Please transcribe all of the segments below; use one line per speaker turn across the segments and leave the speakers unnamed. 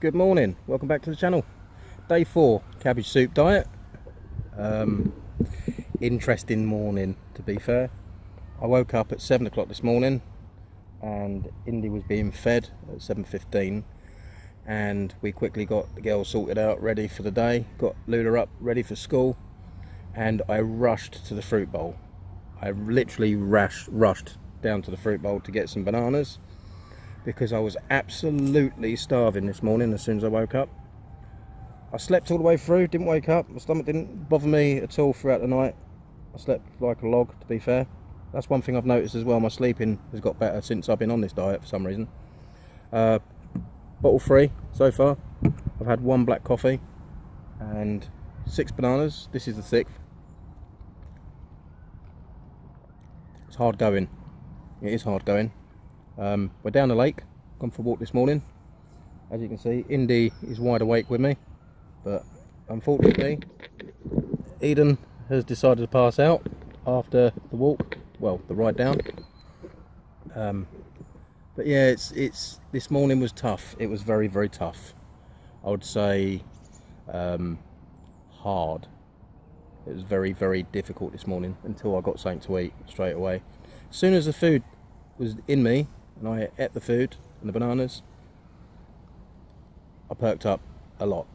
good morning. Welcome back to the channel. Day four cabbage soup diet. Um, interesting morning to be fair. I woke up at seven o'clock this morning and Indy was being fed at 7.15 and we quickly got the girls sorted out ready for the day. Got Lula up ready for school and I rushed to the fruit bowl. I literally rushed rushed down to the fruit bowl to get some bananas because I was absolutely starving this morning as soon as I woke up. I slept all the way through, didn't wake up, my stomach didn't bother me at all throughout the night. I slept like a log, to be fair. That's one thing I've noticed as well, my sleeping has got better since I've been on this diet for some reason. Uh, bottle free so far. I've had one black coffee and six bananas. This is the sixth. It's hard going. It is hard going. Um, we're down the lake, gone for a walk this morning. As you can see, Indy is wide awake with me, but unfortunately, Eden has decided to pass out after the walk, well, the ride down. Um, but yeah, it's it's this morning was tough. It was very very tough. I would say um, hard. It was very very difficult this morning until I got something to eat straight away. As soon as the food was in me, and I ate the food and the bananas, I perked up a lot.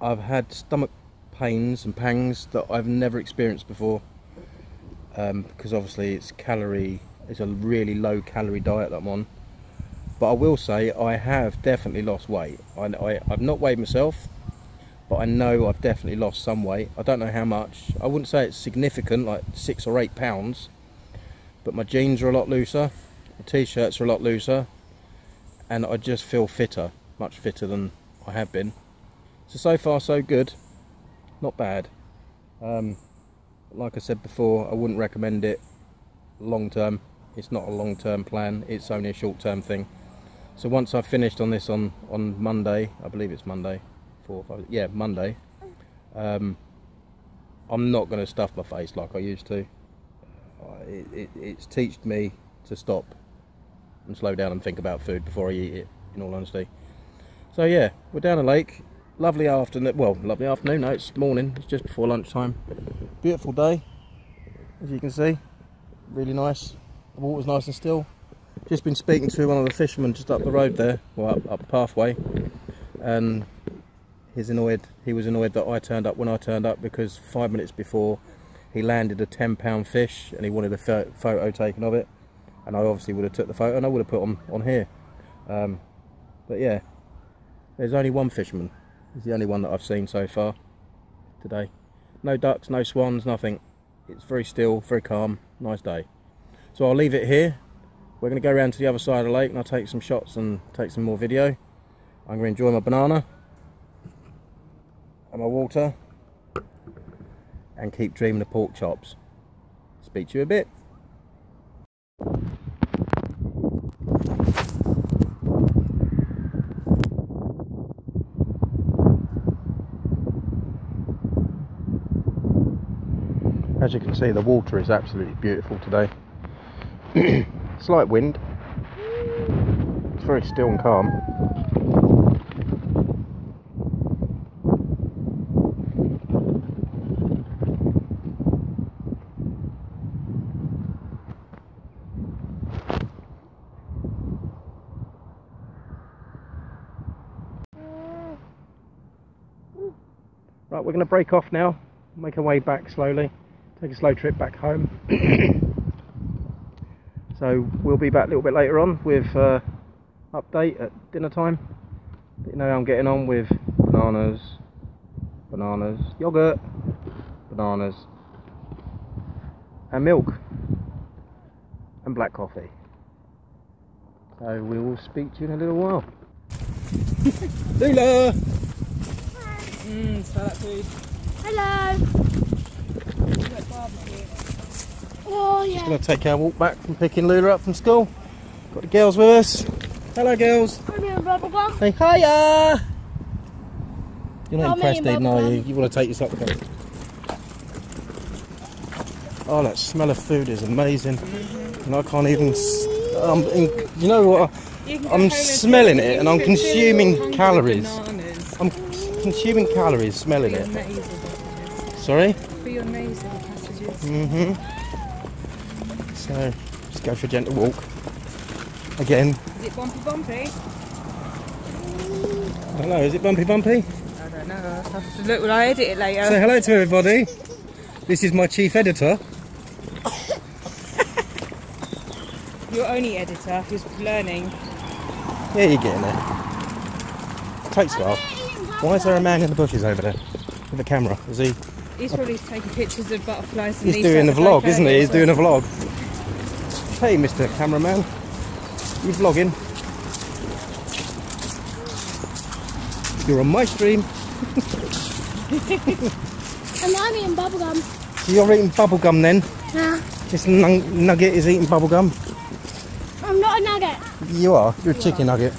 I've had stomach pains and pangs that I've never experienced before um, because obviously it's calorie, it's a really low calorie diet that I'm on. But I will say I have definitely lost weight. I, I, I've not weighed myself, but I know I've definitely lost some weight. I don't know how much. I wouldn't say it's significant, like six or eight pounds, but my jeans are a lot looser the t-shirts are a lot looser and I just feel fitter, much fitter than I have been. So, so far so good, not bad. Um, like I said before, I wouldn't recommend it long term. It's not a long term plan, it's only a short term thing. So once I've finished on this on, on Monday, I believe it's Monday, four, five, yeah, Monday, um, I'm not going to stuff my face like I used to. It, it, it's taught me to stop and slow down and think about food before I eat it, in all honesty. So yeah, we're down the lake. Lovely afternoon, well, lovely afternoon, no, it's morning, it's just before lunchtime. Beautiful day, as you can see, really nice. The water's nice and still. Just been speaking to one of the fishermen just up the road there, or up, up the pathway, and he's annoyed, he was annoyed that I turned up when I turned up because five minutes before he landed a 10 pound fish and he wanted a photo taken of it and I obviously would have took the photo and I would have put on on here. Um, but yeah there's only one fisherman. He's the only one that I've seen so far today. No ducks no swans nothing. It's very still very calm nice day. So I'll leave it here. We're going to go around to the other side of the lake and I'll take some shots and take some more video. I'm going to enjoy my banana and my water and keep dreaming of pork chops. Speak to you a bit you can see the water is absolutely beautiful today. Slight wind. It's very still and calm. Right, we're going to break off now, make our way back slowly take a slow trip back home. so we'll be back a little bit later on with uh, update at dinner time. But you know I'm getting on with bananas, bananas, yogurt, bananas, and milk, and black coffee. So we will speak to you in a little while. Lula!
Mmm, smell that food.
Hello. Oh, yeah.
Just going to take our walk back from picking Lula up from school. Got the girls with us. Hello, girls.
Come here, bubblegum.
Hey, hiya! You're not
Come
impressed, Eden, are you? You want to take yourself to Oh, that smell of food is amazing. And I can't even... s- Um, in, you know what?
You
I'm smelling it and I'm consuming calories.
Bananas.
I'm consuming calories smelling
For
it.
Your nasal passages.
Sorry?
For your nasal passages.
Mm-hmm. So, just go for a gentle walk. Again.
Is it bumpy bumpy?
Hello, is it bumpy bumpy?
I don't know. I'll have to look when I edit it later.
Say hello to everybody. This is my chief editor.
Your only editor who's learning.
Yeah, you're getting there. Takes a while. Why is there a man in the bushes over there with a camera? Is he?
He's probably taking pictures of butterflies and
He's
leaves
doing a
the
vlog,
photo
isn't he? He's doing a vlog. Hey, Mr. Cameraman. You vlogging? You're on my stream.
And I'm eating bubblegum.
So you're eating bubblegum then?
Nah,
This nun- nugget is eating bubblegum.
I'm not a nugget.
You are. You're a chicken nugget.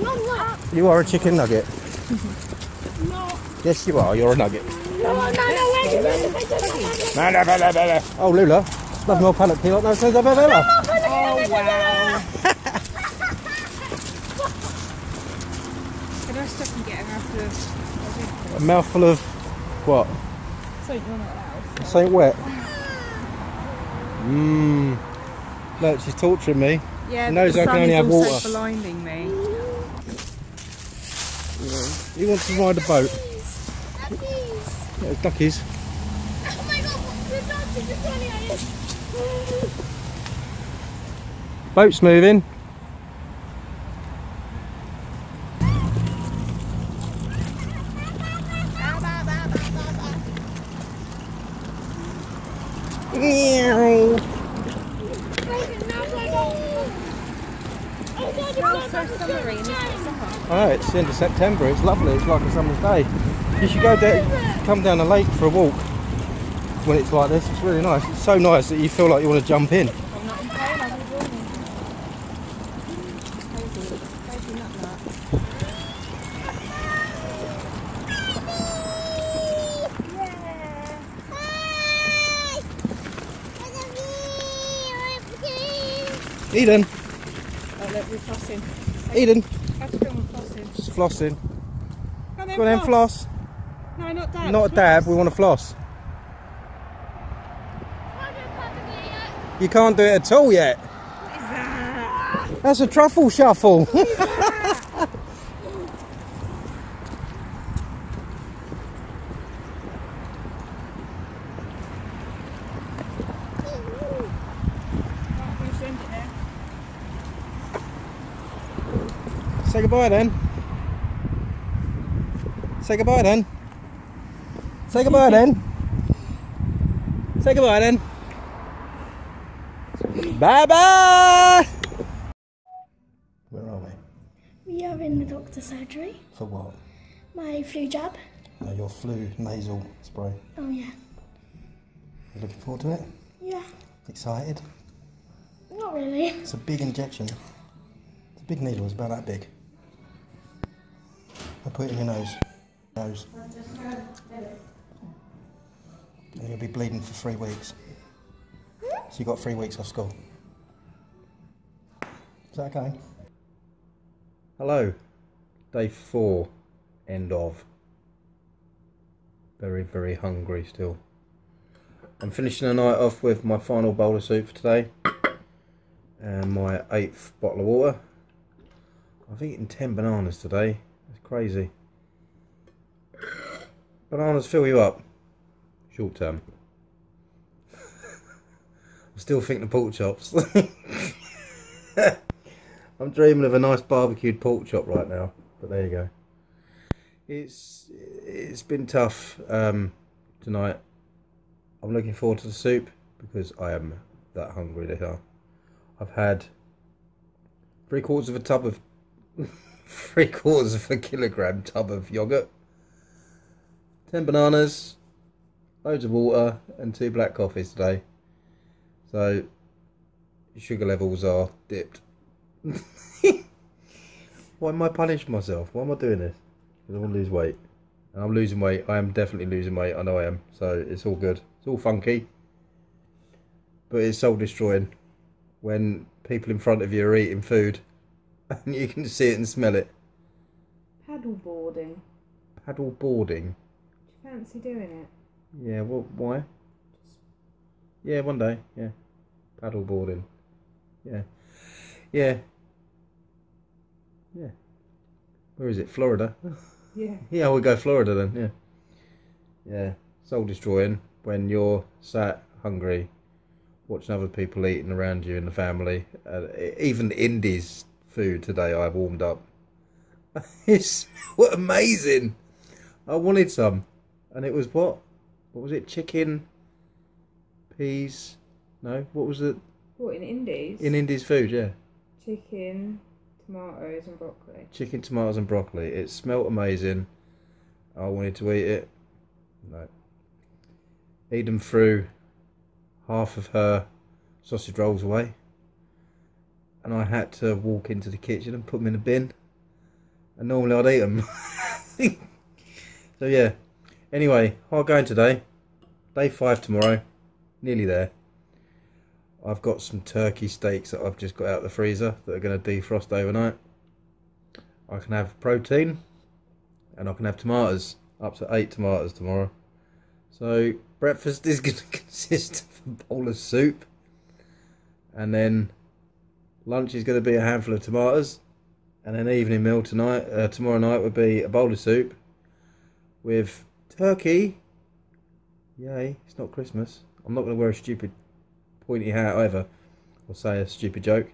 No, I'm not.
You are a chicken nugget.
No,
Yes, you are. You're a nugget.
No, no, no, wait a minute. wait a minute.
Oh, Lula. Love no pallet peel. No, says Lula.
Oh wow. Can I stop and get of
A mouthful of what?
So you're not allowed.
Something wet. Mmm. Look, she's torturing me.
Yeah,
She knows I can only have water.
blinding me.
He wants to ride a boat. Yeah, duckies.
Oh my god, the dogs are just running at us.
Boat's moving. Meow. Oh, it's the end of September. It's lovely. It's like a summer's day. You should go down, come down the lake for a walk when it's like this. It's really nice. It's so nice that you feel like you want to jump in.
I'm not in pain, I will join you. Crazy, crazy nut nut.
Eden,
Oh look, we're flossing.
Eden,
How to film with flossing?
just flossing.
Go
on then, floss.
No, not dab.
Not a dab. We want to floss. You can't do it at all yet.
What is that?
That's a truffle shuffle. Say goodbye then. Say goodbye then. Say goodbye then. Say goodbye then. Bye bye. Where are we?
We are in the doctor's surgery.
For what?
My flu jab.
No, your flu nasal spray.
Oh yeah.
You looking forward to it?
Yeah.
Excited?
Not really.
It's a big injection. It's a big needle. It's about that big. I put it in your nose. Nose. You'll be bleeding for three weeks. So you've got three weeks off school. Is that okay? Hello. Day four. End of. Very, very hungry still. I'm finishing the night off with my final bowl of soup for today and my eighth bottle of water. I've eaten 10 bananas today. It's crazy. Bananas fill you up. Short term. I'm still thinking of pork chops. I'm dreaming of a nice barbecued pork chop right now. But there you go. It's it's been tough um, tonight. I'm looking forward to the soup because I am that hungry hell. I've had three quarters of a tub of three quarters of a kilogram tub of yogurt, ten bananas, loads of water, and two black coffees today. So sugar levels are dipped. Why am I punishing myself? Why am I doing this? Because I want to lose weight. And I'm losing weight. I am definitely losing weight. I know I am. So it's all good. It's all funky. But it's soul destroying when people in front of you are eating food and you can see it and smell it.
Paddle boarding.
Paddle boarding.
Do you fancy doing it?
Yeah, well, why? Yeah, one day. Yeah, paddle boarding. Yeah, yeah, yeah. Where is it? Florida.
Yeah.
Yeah, we'll go Florida then. Yeah, yeah. Soul destroying when you're sat hungry, watching other people eating around you in the family. Uh, even Indy's food today I warmed up. it's what amazing. I wanted some, and it was what? What was it? Chicken, peas. No, what was it?
What in Indy's?
In Indy's food, yeah.
chicken, tomatoes, and broccoli.
Chicken, tomatoes, and broccoli. It smelt amazing. I wanted to eat it. No. Eden threw half of her sausage rolls away. And I had to walk into the kitchen and put them in a bin. And normally I'd eat them. so yeah. Anyway, hard going today. Day five tomorrow. Nearly there. I've got some turkey steaks that I've just got out of the freezer that are going to defrost overnight. I can have protein and I can have tomatoes. Up to eight tomatoes tomorrow. So breakfast is going to consist of a bowl of soup, and then lunch is going to be a handful of tomatoes, and then evening meal tonight, uh, tomorrow night would be a bowl of soup with turkey. Yay! It's not Christmas. I'm not going to wear a stupid pointy hat either, or say a stupid joke.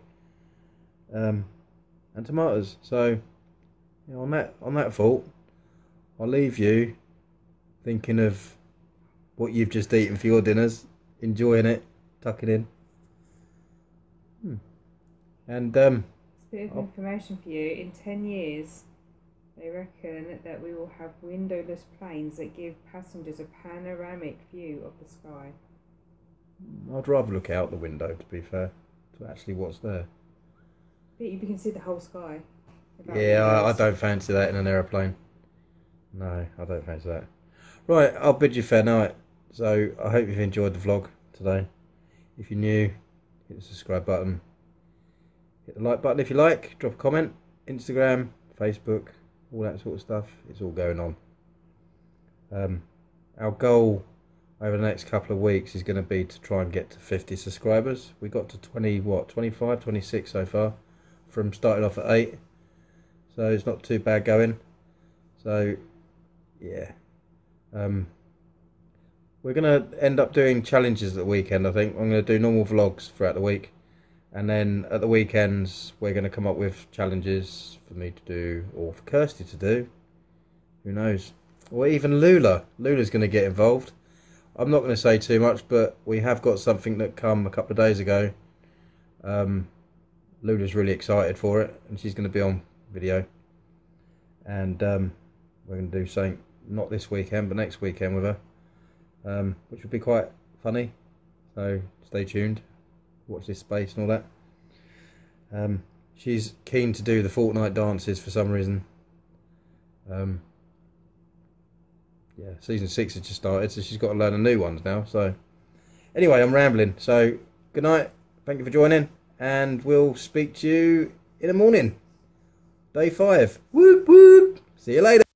Um, and tomatoes. So, you know, on that on that fault, I'll leave you thinking of what you've just eaten for your dinners, enjoying it, tucking in. Hmm. And um,
It's a bit of
Oh.
information for you. In 10 years, they reckon that we will have windowless planes that give passengers a panoramic view of the sky.
Hmm, I'd rather look out the window, to be fair, to actually what's there.
But you can see the whole sky.
Yeah, I, I don't fancy that in an aeroplane. No, I don't fancy that. Right, I'll bid you fair night. So I hope you've enjoyed the vlog today. If you're new, hit the subscribe button. Hit the like button if you like. Drop a comment. Instagram, Facebook, all that sort of stuff. It's all going on. Um, our goal over the next couple of weeks is going to be to try and get to 50 subscribers. We got to 20, what, 25, 26 so far from starting off at 8 so it's not too bad going. So, yeah, um, we're gonna end up doing challenges at the weekend. I think I'm gonna do normal vlogs throughout the week, and then at the weekends we're gonna come up with challenges for me to do or for Kirsty to do. Who knows? Or even Lula. Lula's gonna get involved. I'm not gonna say too much, but we have got something that come a couple of days ago. Um, Lula's really excited for it, and she's going to be on video. And um, we're going to do something not this weekend, but next weekend with her, um, which would be quite funny. So stay tuned, watch this space and all that. Um, she's keen to do the Fortnite dances for some reason. Um, yeah, season six has just started, so she's got to learn the new ones now. So anyway, I'm rambling. So good night. Thank you for joining and we'll speak to you in the morning. Day five. Whoop whoop. See you later.